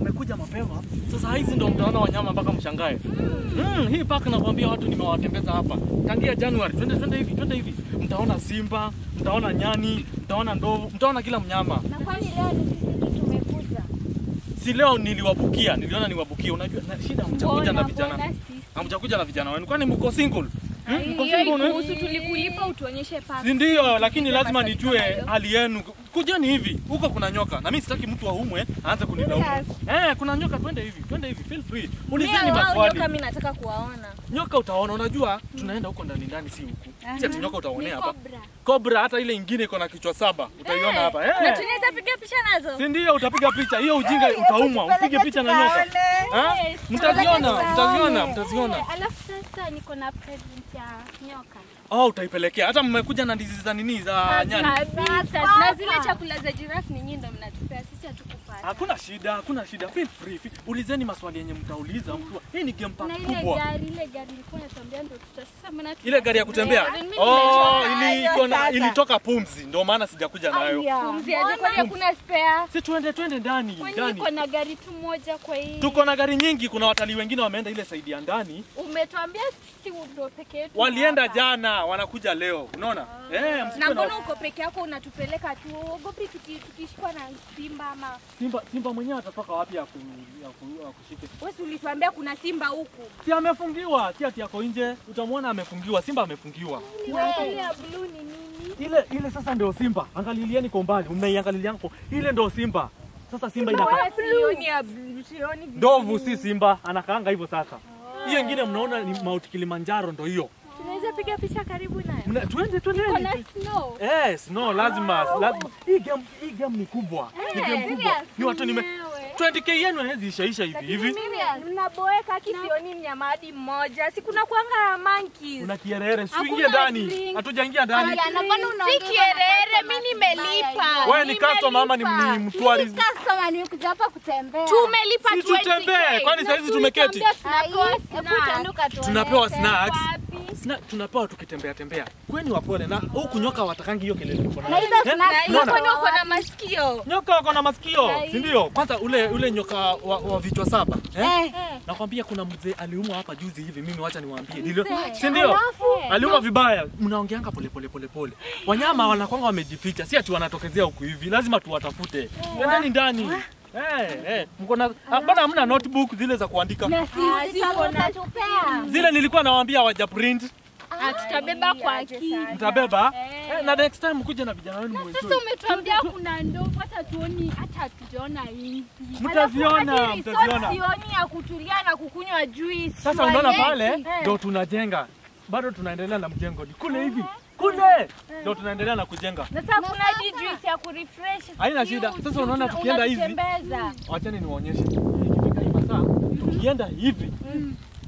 Umekuja mapema. Sasa hizi ndo mtaona wanyama mpaka mshangae. Mm, hii park nakwambia watu nimewatembeza hapa. Tangia Januari, Twende twende hivi, twende hivi. Mtaona simba, mtaona nyani, mtaona ndovu, mtaona kila mnyama. Na kwani leo ni tumekuja? Si leo niliwabukia, niliona niwabukia Unajua na shida mchakuja na vijana. Hamjakuja na vijana wenu. Kwani mko single? Hmm? Eh? ikuhusu, tulikulipa utuonyeshe paka. Si ndio, lakini lazima nijue hali yenu. Kujeni hivi, huko kuna nyoka na mimi sitaki mtu aumwe aanze kunilaumu. Eh, kuna nyoka, twende hivi, twende hivi, feel free. Ulizeni maswali. nyoka mimi nataka kuwaona. Nyoka utaona, unajua tunaenda huko ndani ndani, si huku. Si ati nyoka utaonea hapa. Cobra. Hata ile ingine iko na kichwa saba, utaiona hapa. Na Eh. tunaweza piga picha nazo? Si ndio utapiga picha. Hiyo ujinga utaumwa, upige picha na nyoka. Eh? Mtaziona, mtaziona, mtaziona. Alafu sasa niko na present ya nyoka. Oh, utaipelekea. Hata mmekuja na ndizi za nini za nyani. Kabisa. Na zile chakula za giraffe ni nyinyi ndo mnatupea, sisi hatukupata. Hakuna shida, hakuna shida. Feel free. feel- Ulizeni maswali yenye mtauliza. mtu- Hii ni game park Na ile gari, ile gari ilikuwa inatembea ndo tuta sasa maana Ile gari ya kutembea. Oh, ili iko na ilitoka pumzi, ndio maana sijakuja nayo. Pumzi aje kwani hakuna spare? Si tuende twende ndani, ndani. niko na gari tu moja kwa hii. Tuko na gari nyingi, kuna watalii wengine wameenda ile saidi ya ndani. Umetuambia sisi ndio peke yetu. Walienda jana, wanakuja leo. Unaona? Eh, Na mbona uko peke yako unatupeleka tu? Ogopi tukishikwa na simba ama Simba Simba mwenyewe atatoka wapi ya ku- ya kushike? wewe si ulituambia kuna simba huku. Si amefungiwa, si ati yako nje. Utamwona amefungiwa, Simba amefungiwa. Ile ya blue ni nini? Ile ile sasa ndio Simba. Angalilieni kwa umbali, mnaiangalilia. Ile ndio Simba. Sasa Simba inakaa ndovu, si Simba. Anakaanga hivyo sasa. Hiyo ingine mnaona ni Mount Kilimanjaro ndio hiyo. Tunaweza piga picha karibu nayo. Twende Twende Kuna snow. Yes, no, lazima lazima. Hii game hii game ni kubwa. Ni game kubwa. Ni watu nime 20k yenu haiwezi isha isha hivi hivi. Mnaboeka kisioni mnyama hadi mmoja. Si kuna kuanga monkeys. Una kierere, si uingie ndani. Hatujaingia ndani. Si kierere, mimi nimelipa. Wewe ni customer ama ni ni mtwari? Customer nimekuja hapa kutembea. Tumelipa Si tutembee, kwani sasa hizi tumeketi? Tunapewa snacks. Sna, tunapewa tukitembea tembea. Kweni wapole na huku nyoka watakangi hiyo kelele tuko nayo. hizo Eh? Unaona? Na masikio? Nyoka wako na masikio, si ndio? Kwanza ule ule nyoka wa, wa vichwa saba. Eh? Nakwambia kuna mzee aliumwa hapa juzi hivi, mimi wacha niwaambie. ndio si ndio? Aliumwa vibaya. Mnaongeanga pole pole pole pole. Wanyama wanakwanga wamejificha, si ati wanatokezea huku hivi. Lazima tuwatafute. Twendeni ndani. Eh, eh, mko na ah, bana hamna notebook zile za kuandika. Zile nilikuwa nawaambia waja print. tutabeba kwa akili. Mtabeba. Eh, na next time mkuje na vijana wenu mwenyewe. Sasa umetuambia kuna ndovu hata tuoni hata hatujaona hizi. Mtaziona, mtaziona. Sioni ya kutulia na kukunywa juice. Sasa unaona pale ndio tunajenga, bado tunaendelea na mjengo ni kule hivi kule ndio tunaendelea na kujenga. Na sasa kuna hadi juice ya kurefresh. Haina shida. Sasa unaona tukienda hivi, Wacheni wachani niwaonyeshe. Ikifika hii masaa, tukienda hivi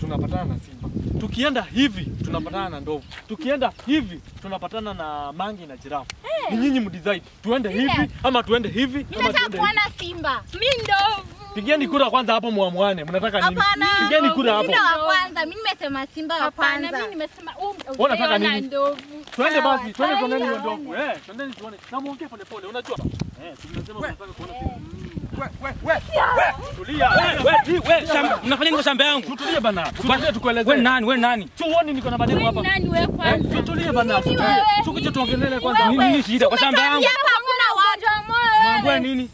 tunapatana na simba, tukienda hivi tunapatana na ndovu, tukienda hivi tunapatana na mangi na jirafu. Ni nyinyi mdecide, tuende hivi ama tuende hivi ama tuende hivi. simba. Mimi ndovu. Pigeni kura kwanza hapo muamuane, mnataka nini? Hapana. Pigeni kura hapo. wa kwanza. Mimi nimesema simba wa Hapana, mimi nimesema um, unataka nini? Twende basi, twende tuoneni hiyo ndovu. Eh, twendeni tuone. Na muongee pole pole, unajua? Eh, tunasema tunataka kuona Mnafanya nini shamba yangu? Tutulie bana. Tutulie tukueleze. Wewe nani? Wewe nani? Tuone niko na maneno hapa. Wewe Nani wewe Eh, kwanza? Tutulie bana. Tutulie. Tukuje tuongelele kwanza. Nini shida kwa shamba yangu? Hakuna watu moyo. Mambo nini?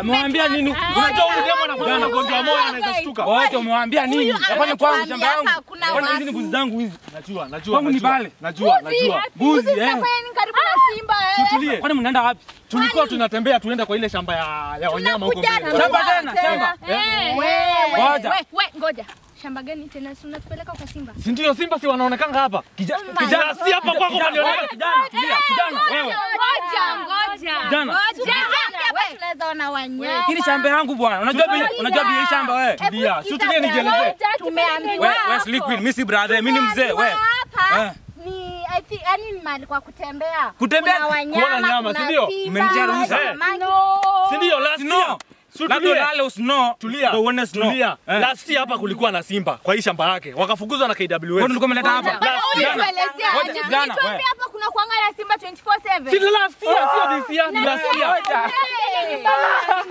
Amewambia nini? Unajua huyu demo anafanya na gonjwa wa moyo anaweza shtuka. Wote umewambia nini? Afanye kwangu shamba yangu. hakuna Mbona hizi ni mbuzi zangu hizi? Najua, najua. Kwangu ni najua. pale. Najua, najua. Mbuzi eh. Karibu na simba eh? Tutulie. Kwani mnaenda wapi? Tulikuwa tunatembea tuende kwa ile shamba ya ya wanyama huko mbele. Shamba tena, shamba. Wewe. Ngoja. We, we, ngoja. Shamba gani tena? Si unatupeleka kwa simba? Si ndio Simba si wanaonekanga hapa? Kijana, Kijana si hapa kwako kijana, walionekana. kijana, kijana, kijana, wewe. Ngoja, ngoja. Kijana. Ngoja. Hapa tunaweza ona wanyama. Hili shamba yangu bwana. Unajua bila unajua shamba wewe. Tulia. Si tulie nijielezee. Tumeambiwa Wewe we sleep Mimi si brother, mimi ni mzee wewe. hapa Eh. ni I think yani ni mahali kwa kutembea. Kutembea? Kuna wanyama, kuna nyama, kuna si ndio? Umenitia ruhusa. Si ndio last No. Labda ulale usno. Tulia. Ndio uone snow. Tulia. Eh. Last year hapa kulikuwa na simba kwa hii shamba yake. Wakafukuzwa na Wewe KWS. ulikuwa umeleta hapa. Wewe. hapa kuna kuanga na Simba 24/7. Si last year, sio this year, last year. Ngoja.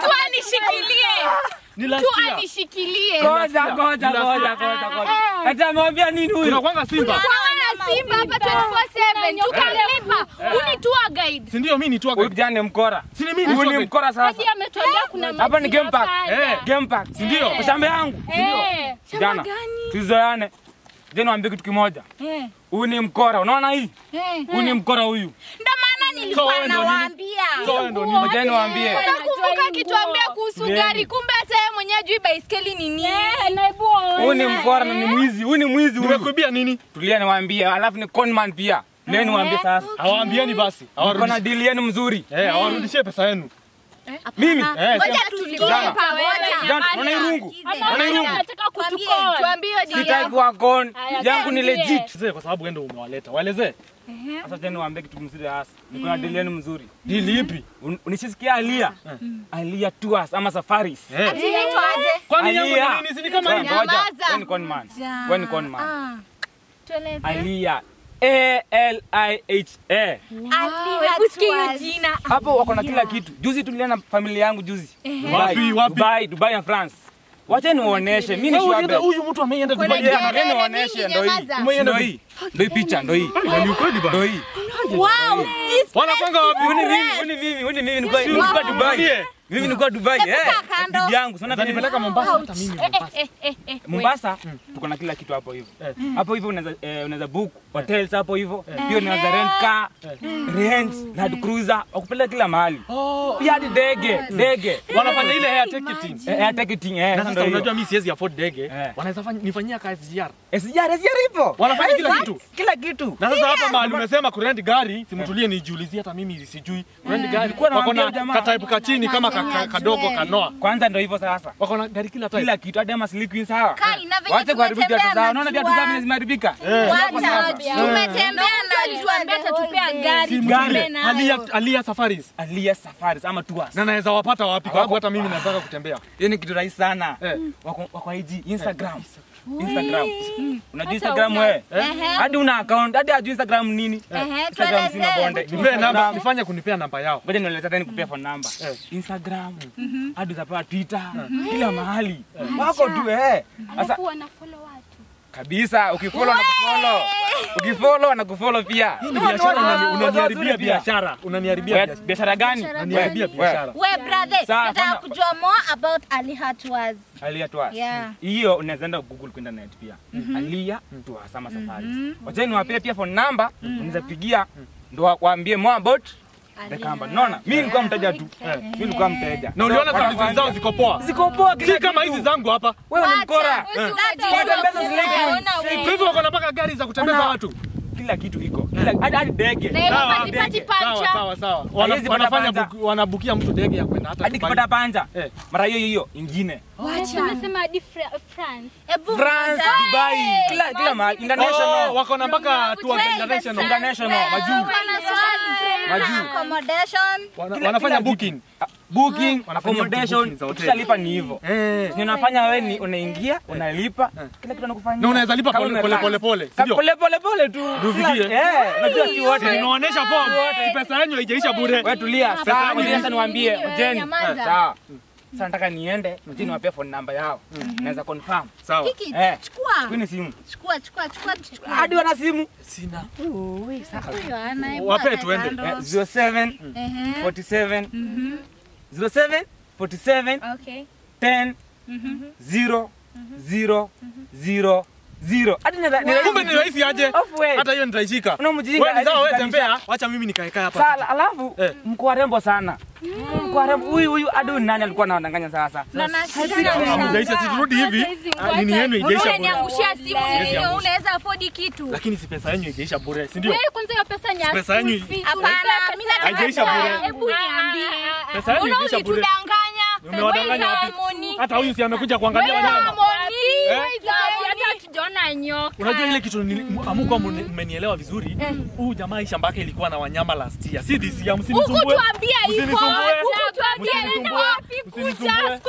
Tu anishikilie. Ni last Tu year. anishikilie. Ngoja, ngoja, ngoja, ngoja, ngoja. Hata nini huyu? kwanga simba. Kuanga Simba hapa 24/7. Tukalipa. Uni tour guide. Si ndio mimi ni tour guide. ni mkora. Si ni mimi ni mkora sasa. Hadi ametuambia kuna Hapa ni game park. Eh. Game park. Si ndio? Shamba yangu. Eh. Kijana. Tuzoeane. Je, niambie kitu kimoja. Eh. Huyu ni mkora. Unaona hii? Eh. Huyu ni mkora huyu. Ndio nilikuwa nawaambia. Ngoja niwaambie. Nakumbuka kituambia kuhusu gari, kumbe hata yeye mwenyewe ajui baiskeli ni nini. Eh, Huyu ni mkora na ni mwizi. Huyu ni mwizi. Nimekuibia nini? Tulia niwaambie. Alafu ni conman pia. Leo niwaambie sasa. Hawaambiani basi. Uko na deal yenu mzuri. Eh, hawarudishie pesa yenu. Mimi. Eh, Ngoja pamoja. Kijana, irungu? Ama irungu? Tuambie, deal Sitaki wa con. Yangu ni legit. Kwa sababu wewe ndio umewaleta. Waelezee. Sasa tena niwaambie kitu mzuri hasa. Niko na deal yenu mzuri. Deal ipi? Unisikia Unisisikia Alia? Alia tours ama safaris. Ati inaitwa aje? Kwani yangu ni nini? Si ni kama hivi. Wewe ni conman. Wewe ni conman. Ah. Tueleze. Alia. A L I H A. Hapo wako na kila kitu. Juzi tulienda na familia yangu juzi. Wapi, wapi? Dubai, Dubai na France. Wacha niwaoneshe. Mimi ni Wewe shwabe. Huyu mtu ameenda Dubai. mingi, niwaoneshe ndo hii. Umeenda hii. Ndio hii picha, ndo hii. Na ni ukweli ba. Ndio hii. Wow, Wana Wanakwanga wapi? Huyu ni mimi, huyu ni mimi, huyu ni mimi ni kwa Dubai. Mimi nilikuwa Dubai. Eh. Bibi yangu, sana nipeleka Mombasa hata mimi Mombasa. eh, eh, eh. Mombasa tuko na kila kitu hapo hivyo. Eh. Hapo hivyo unaweza eh, unaweza book hotels hapo hivyo. Pia unaweza rent car, rent land cruiser, wakupeleka kila mahali. Pia hadi ndege, ndege. Wanafanya ile air ticketing. Eh, air ticketing eh. Sasa hiyo. unajua mimi siwezi afford ndege. Eh. Wanaweza fanya nifanyia kazi SGR. SGR, SGR ipo. Wanafanya kila kitu. Kila kitu. Na sasa hapa mahali umesema kurent gari, simtulie nijiulizie hata mimi sijui. Kurent gari Kwa wako na ka type ka chini kama ka- ka- kadogo kanoa. Kwanza ndio hivyo sasa. Wako na gari kila toy. Kila kitu hadi ama slick sawa. Kai, na venye Wacha kuharibika tu viatu zao. Unaona viatu zangu zao zimeharibika? Wacha, tumetembea na alituambia atatupea gari tutembee Alia Alia Safaris. Alia safaris ama tours. Na naweza wapata wapi? Kwa sababu hata mimi nataka kutembea. Hiyo ni kitu rahisi sana. Eh. Wako wako IG, Instagram. Instagram. Unajua Hata Instagram wewe? Ehe. Hadi una account, hadi ajui Instagram nini? Instagram sina bonde. Nipe namba, nifanye kunipea namba yao. Ngoja nieleze tena nikupea phone number. Eh. Instagram, hadi utapata Twitter, kila mahali. Wako tu eh. Sasa. Kabisa ukifollow na kufollow. Ukifollow na kufollow pia. Hii ni biashara unaniharibia biashara. Unaniharibia biashara. Biashara gani? Unaniharibia biashara. We brother, nataka kujua more about Ali Tours. Ali Tours. Hiyo unaweza enda Google kwenda net pia. Alia Tours ama Safaris. Wacha niwapee pia phone number, unaweza pigia ndo waambie more about the company. Mimi nilikuwa mteja tu. Mimi nilikuwa mteja. Na uliona services zao ziko poa. Ziko poa kila Si kama hizi zangu hapa. Wewe ni mkora. Kwa hivyo wako na mpaka gari za kutembeza watu. Kila kitu iko. Kila hadi hadi ndege. Sawa, Sawa, sawa. Wanafanya wanabukia mtu ndege ya kwenda hata Hadi kipata panja. Eh. Mara hiyo hiyo ingine. Wamesema hadi France. France. Dubai, kila kila mahali Oh, international. wako na mpaka tu international. International, majuu. Majuu. Accommodation. Wanafanya booking. Booking, accommodation, kisha lipa ukishalipa ni hivyo. Eh. Ni unafanya wewe ni unaingia, unalipa, kila kitu anakufanyia. Na unaweza lipa pole- pole- pole- pole, sio Pole pole pole tu. Ruvikie. Eh, unajua si wote. Nimeonyesha form. Si pesa yenu haijaisha bure. Wewe tulia. Pesa yangu ngoja sasa niwaambie, Wewe ujeni. Sawa. Sasa nataka niende, mjini niwapie phone number yao. Naweza confirm. Sawa. Hiki, Eh. chukua. Kwani simu? Chukua, chukua, chukua, chukua. Hadi wana simu. Sina. wewe sasa Wape tuende. Eh, 07 Ehe. 47 07 47 Okay. 10 mm -hmm. 0 mm -hmm. 0 mm -hmm. 0 0. Hadi ni ni Kumbe ni rahisi aje? Hata hiyo nitaishika. Una mjinga, Wewe ndio wewe tembea. Wacha mimi nikaekae hapa. Sala, alafu Eh. mko rembo sana. Mko rembo. Huyu huyu hadi nani alikuwa anadanganya sasa? Sasa. Mjaisha si turudi hivi. Ni Nini yenu ijaisha bure. unaniangushia simu hiyo, unaweza afford kitu. Lakini si pesa yenu ijaisha bure, si ndio? Wewe kwanza hiyo pesa ni Pesa yenu- Hapana, mimi nataka Haijaisha bure. Hebu niambie. Pesa yenu Mbona ijaisha bure. Umewadanganya wapi? Hata huyu si amekuja kuangalia wanyama. Harmony. Eh? Nyoka. Unajua ile kitu amuko mmenielewa vizuri. huu jamaa hii shamba yake ilikuwa na wanyama last year. Si this year, msinisumbue. Hukutuambia hivyo. Msinisumbue. hivyo. Msinisumbue. Msinisumbue.